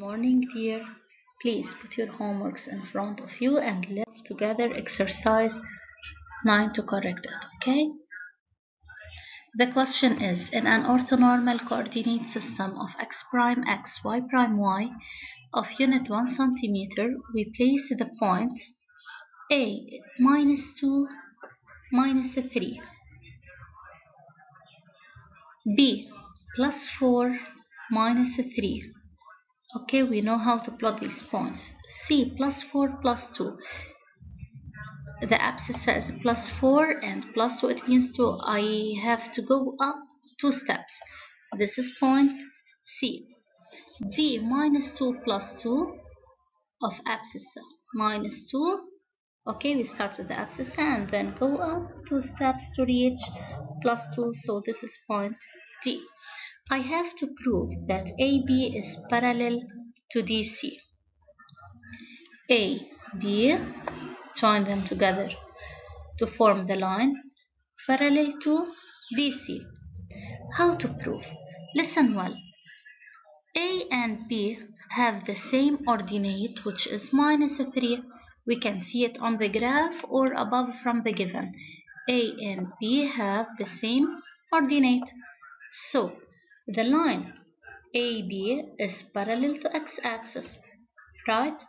Morning, dear. Please put your homeworks in front of you and let's together exercise 9 to correct it, okay? The question is, in an orthonormal coordinate system of x prime x, y prime y of unit 1 centimeter, we place the points A minus 2 minus 3, B plus 4 minus 3. Okay, we know how to plot these points. C plus 4 plus 2. The abscissa is plus 4 and plus 2 it means 2. I have to go up two steps. This is point C. D minus 2 plus 2 of abscissa minus 2. Okay, we start with the abscissa and then go up two steps to reach plus 2. So this is point D. I have to prove that AB is parallel to DC. A, B, join them together to form the line parallel to DC. How to prove? Listen well. A and B have the same ordinate which is minus 3. We can see it on the graph or above from the given. A and B have the same ordinate. So, the line AB is parallel to x-axis, right?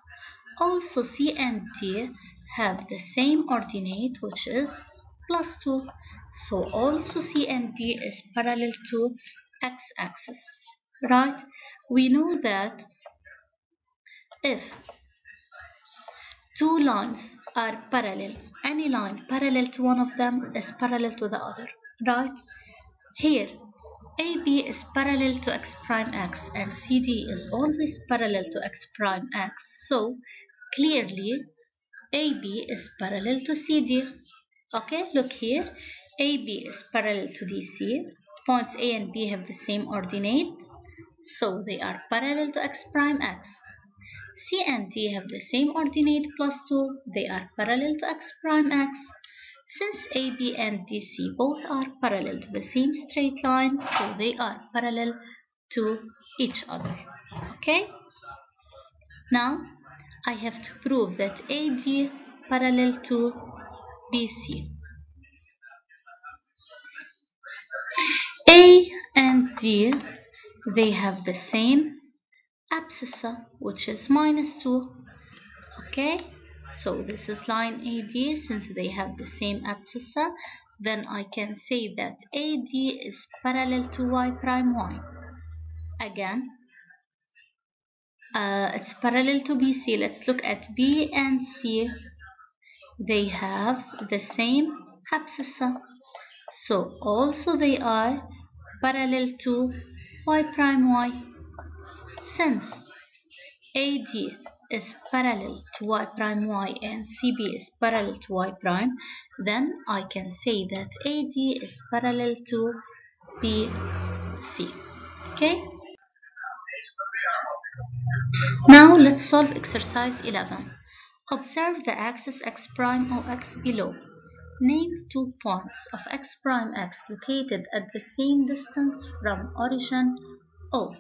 Also C and D have the same ordinate which is plus 2. So also C and D is parallel to x-axis, right? We know that if two lines are parallel, any line parallel to one of them is parallel to the other, right? Here AB is parallel to x prime x and CD is always parallel to x prime x. So clearly AB is parallel to CD. Okay, look here. AB is parallel to DC. Points A and B have the same ordinate. So they are parallel to x prime x. C and D have the same ordinate plus 2. They are parallel to x prime x. Since AB and DC both are parallel to the same straight line, so they are parallel to each other. Okay? Now, I have to prove that AD parallel to BC. A and D, they have the same abscissa, which is minus 2. Okay? So this is line AD since they have the same abscissa then I can say that AD is parallel to Y prime Y. Again uh, it's parallel to BC. Let's look at B and C. They have the same abscissa. So also they are parallel to Y prime Y. Since AD is parallel to y prime y and CB is parallel to y prime, then I can say that AD is parallel to BC. Okay? Now let's solve exercise 11. Observe the axis x prime or x below. Name two points of x prime x located at the same distance from origin O.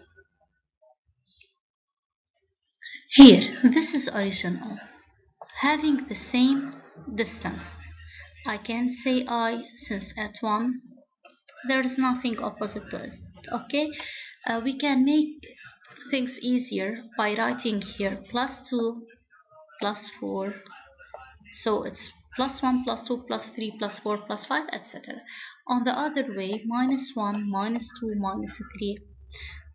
Here, this is original. Having the same distance. I can say I since at 1 there is nothing opposite to it. Okay, uh, we can make things easier by writing here plus 2 plus 4. So it's plus 1 plus 2 plus 3 plus 4 plus 5 etc. On the other way, minus 1 minus 2 minus 3.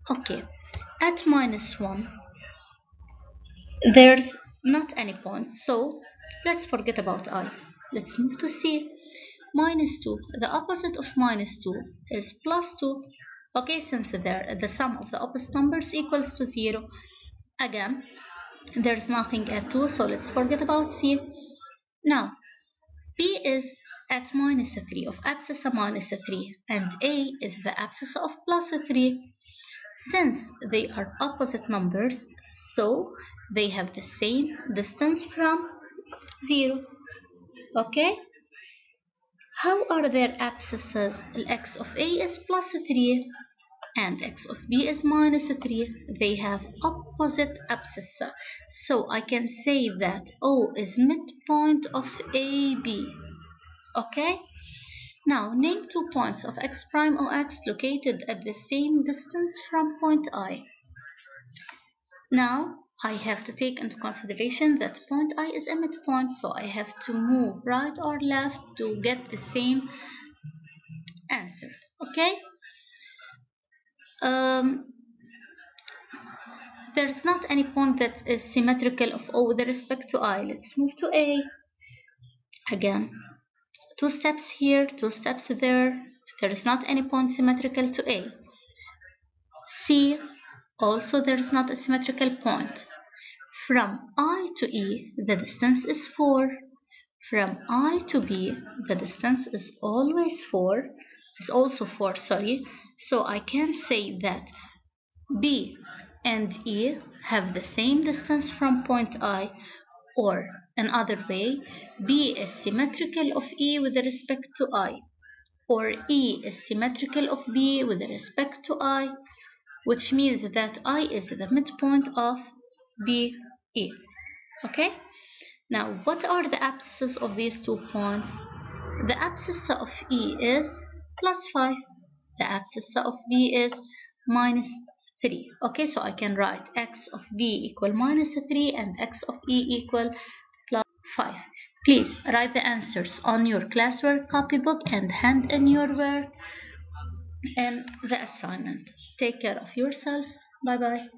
Okay, at minus 1 there's not any point so let's forget about i. Let's move to c. Minus 2 the opposite of minus 2 is plus 2 okay since there the sum of the opposite numbers equals to 0 again there's nothing at 2 so let's forget about c. Now b is at minus 3 of abscissa minus 3 and a is the abscissa of plus 3 since they are opposite numbers, so they have the same distance from 0. Okay? How are their abscissas? x of a is plus 3 and x of b is minus 3, they have opposite abscissa. So I can say that O is midpoint of AB. Okay? Now name two points of x prime or x located at the same distance from point I. Now I have to take into consideration that point I is a midpoint, so I have to move right or left to get the same answer. Okay? Um, there is not any point that is symmetrical of O with respect to I. Let's move to A. Again, two steps here, two steps there. There is not any point symmetrical to A. C, also there is not a symmetrical point. From I to E, the distance is 4. From I to B, the distance is always 4, is also 4, sorry. So I can say that B and E have the same distance from point I, or another way, B is symmetrical of E with respect to I, or E is symmetrical of B with respect to I, which means that I is the midpoint of B E. Okay? Now, what are the abscisses of these two points? The abscissa of E is plus 5. The abscissa of B is minus 3. Okay, so I can write x of B equal minus 3 and x of E equal 5. Please write the answers on your classwork copybook and hand in your work and the assignment. Take care of yourselves. Bye bye.